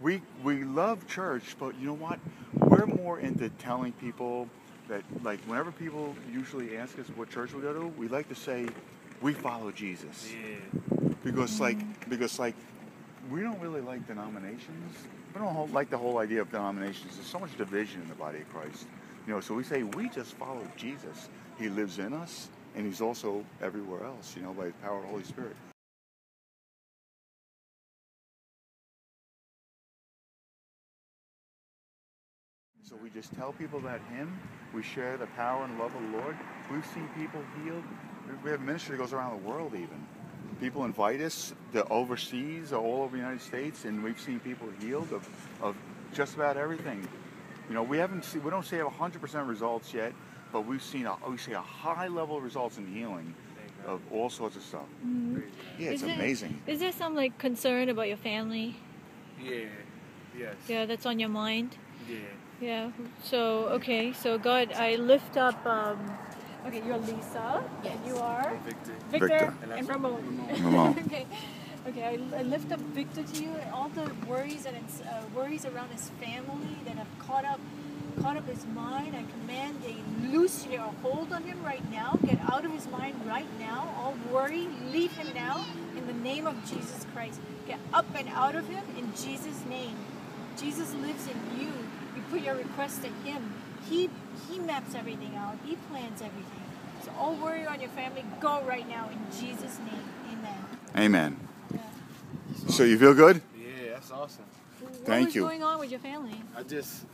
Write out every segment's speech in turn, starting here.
we we love church, but you know what? We're more into telling people that like whenever people usually ask us what church we go to, we like to say we follow Jesus. Yeah. Because mm-hmm. like because like we don't really like denominations. We don't like the whole idea of denominations. There's so much division in the body of Christ. You know, so we say we just follow Jesus. He lives in us and he's also everywhere else, you know, by the power of the Holy Spirit. So we just tell people about Him. We share the power and love of the Lord. We've seen people healed. We have ministry that goes around the world even. People invite us to overseas, all over the United States, and we've seen people healed of, of just about everything. You know, we haven't seen, we don't say have 100% results yet, but we've seen a, we see a high level of results in healing of all sorts of stuff. Mm-hmm. Yeah, it's Is it- amazing. Is there some like concern about your family? Yeah. Yes. Yeah, that's on your mind. Yeah. Yeah. So okay, so God, I lift up. Um, okay, you're Lisa, and you are Victor. Victor, Victor. And and that's Ramon. Ramon. okay. Okay, I, I lift up Victor to you, and all the worries and it's, uh, worries around his family that have caught up, caught up his mind. I command they loose your hold on him right now. Get out of his mind right now. All worry, leave him now in the name of Jesus Christ. Get up and out of him in Jesus' name. Jesus lives in you. You put your request to him. He he maps everything out. He plans everything. So all worry on your family, go right now in Jesus' name. Amen. Amen. Yeah. So you feel good? Yeah, that's awesome. What Thank was you. going on with your family? I just,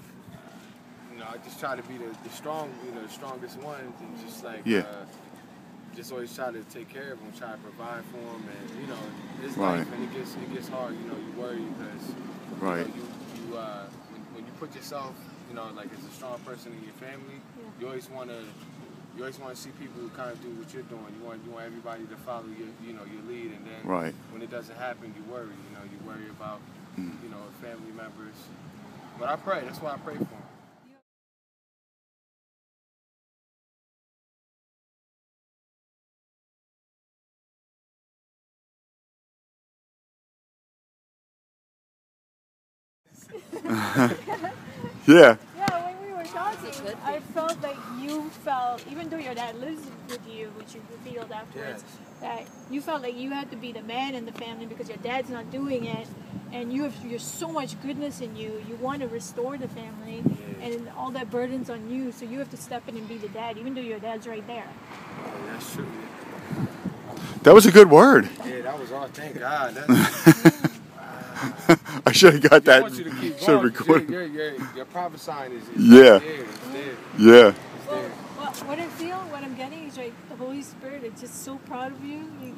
you know, I just try to be the, the strong, you know, the strongest one, and just like, Yeah. uh, just always try to take care of them, try to provide for them, and you know, it's Right. life, and it gets it gets hard. You know, you worry because Right. you know, you, you uh, when, when you put yourself, you know, like as a strong person in your family, Yeah. you always want to. You always want to see people who kind of do what you're doing. You want you want everybody to follow your you know your lead, and then Right. when it doesn't happen, you worry. You know, you worry about Mm. you know family members. But I pray. That's why I pray for them. Yeah. Yeah, when we were talking, I felt like you felt, even though your dad lives with you, which you revealed afterwards, that you felt like you had to be the man in the family because your dad's not doing it, and you have you're so much goodness in you. You want to restore the family, Yeah. and all that burden's on you. So you have to step in and be the dad, even though your dad's right there. Yeah, that's true. That was a good word. Yeah, that was all. Thank God. That's, I should have got I that. you Should have going. 'cause Your, recorded. your, your, your prophesying is, is Yeah. there. It's there. Yeah. It's Well, there. well, what I feel, what I'm getting is like the Holy Spirit is just so proud of you. You- It's just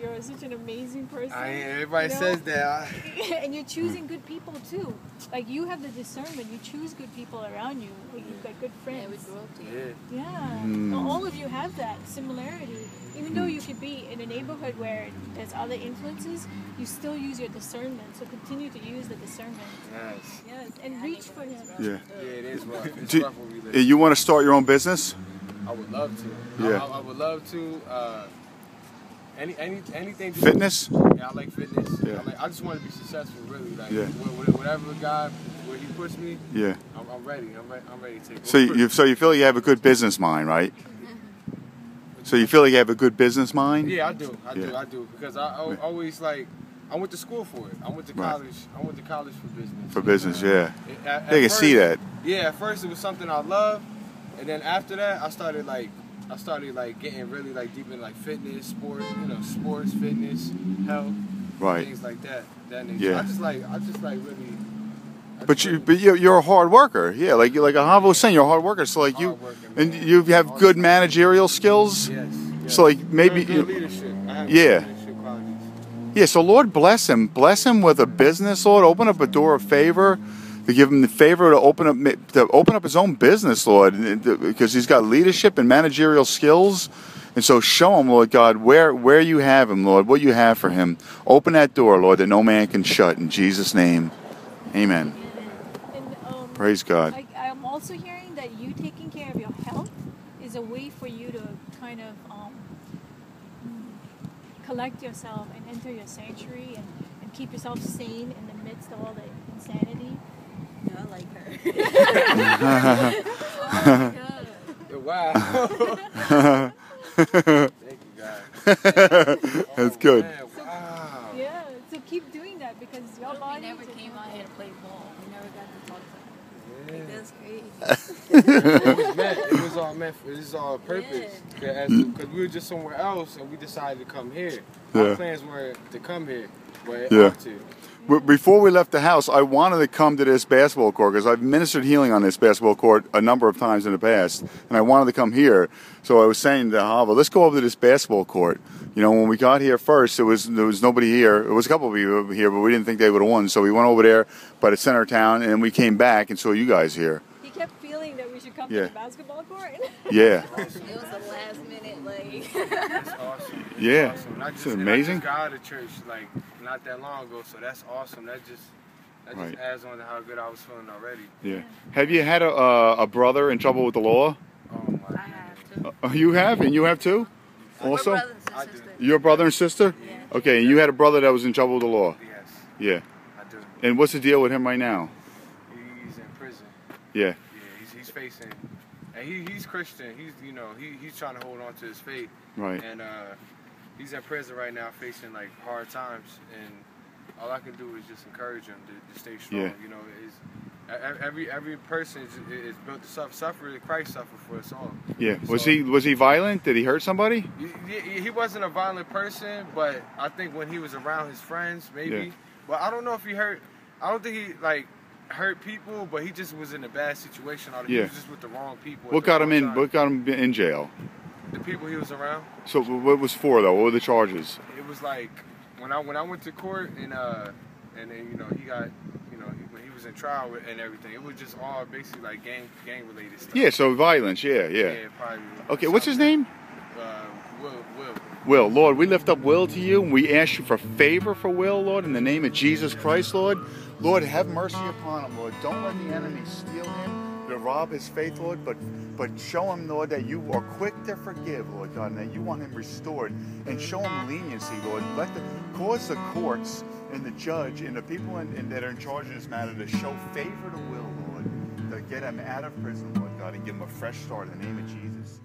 you're such an amazing person. I, everybody you know? says that. And you're choosing good people too. Like you have the discernment. You choose good people around you. Like you've got good Yeah, we friends. grew up yeah. together. Yeah. Hmm. So all of you have that similarity. Even though you could be in a neighborhood where there's other influences, you still use your discernment. So continue to use the discernment. Yes. Yes. And reach for him. Yeah. Yeah, it is rough. It's Do- rough where we live. You want to start your own business? I would love to. Yeah. I, I would love to. Uh, any, any, anything. Fitness? Yeah, I like fitness. Yeah. I, like, I just want to be successful, really. Like, Yeah. wh- wh- whatever God, where He puts me, Yeah. I'm, I'm ready. I'm, re- I'm ready to take. So you so you feel you have a good business mind, right? So you feel like you have a good business mind? Yeah, I do. I do. I do because I, I always like. I went to school for it. I went to Right. college. I went to college for business. For business, yeah. At- at They can see that. Yeah, at first it was something I loved, and then after that I started like I started like getting really like deep in like fitness, sport, you know, sports, fitness, health, Right. things like that. That nature. Yeah. I just like I just like really. I But you really- but you're, you're a hard worker. Yeah, like like Ahava was saying, you're a hard worker. So like you and you have All good managerial skills. Yes. yes. So like maybe you- leadership. I have Yeah. good leadership qualities. Yeah, so Lord bless him. Bless him with a business, Lord. Open up a door of favor. To give him the favor to open up to open up his own business, Lord, because he's got leadership and managerial skills. And so show him, Lord God, where where you have him, Lord, what you have for him. Open that door, Lord, that no man can shut. In Jesus' name. Amen. And um, Praise God. I, I'm also hearing that you taking care of your health is a way for you to kind of um, collect yourself and enter your sanctuary and, and keep yourself sane in the midst of all the insanity. Yeah, I like her. oh Wow. Thank you, guys. That's Oh, good. man, wow. Yeah, so keep doing that because your We body. never came out here to play ball. We never got to talk to her. Like, that's crazy. it was meant. It was all meant. For, it was all purpose. Because we were just somewhere else, and we decided to come here. Yeah. Our plans were to come here, but Yeah. to. Before we left the house, I wanted to come to this basketball court because I've ministered healing on this basketball court a number of times in the past, and I wanted to come here. So I was saying to Hava, let's go over to this basketball court. You know, when we got here first, it was there was nobody here. It was a couple of people here, but we didn't think they would have won. So we went over there by the center of town, and we came back and saw you guys here. He kept feeling that we should come Yeah. to the basketball court. Yeah, It was a last minute, like. That's awesome. That's Yeah. awesome. And I It's amazing. I just got out of church like not that long ago, so that's awesome. That just that just Right. adds on to how good I was feeling already. yeah. Have you had a, uh, a brother in trouble with the law? Oh my. I have to. Uh, you have, and you have too. We're Also, brothers I and do. your brother and sister. Yeah. Okay, and you had a brother that was in trouble with the law. Yes, Yeah. I do. And what's the deal with him right now? He's in prison. Yeah. Yeah, he's, he's facing, and he, he's Christian. He's you know he, he's trying to hold on to his faith, Right. and uh, he's in prison right now facing like hard times. And all I can do is just encourage him to, to stay strong. Yeah. You know, is every every person is, is built to suffer. Suffer. Christ suffered for us all. Yeah. Was So- he was he violent? Did he hurt somebody? He, he- he wasn't a violent person, but I think when he was around his friends, maybe. Yeah. But I don't know if he hurt. I don't think he like hurt people, but he just was in a bad situation. Or he Yeah. was just with the wrong people. at What got him in? time. What got him in jail? The people he was around. So what was for though? What were the charges? It was like when I when I went to court and uh and then you know he got you know when he was in trial and everything. It was just all basically like gang gang related stuff. Yeah. So violence. Yeah. Yeah. probably. Okay. What's his name? Will Will. Will. Lord, we lift up Will to you, and we ask you for favor for Will, Lord, in the name of Jesus Christ, Lord. Lord, have mercy upon him, Lord. Don't let the enemy steal him to rob his faith, Lord, but but show him, Lord, that you are quick to forgive, Lord God, and that you want him restored, and show him leniency, Lord. Let the cause the courts and the judge and the people in, in, that are in charge of this matter to show favor to Will, Lord, to get him out of prison, Lord God, and give him a fresh start in the name of Jesus.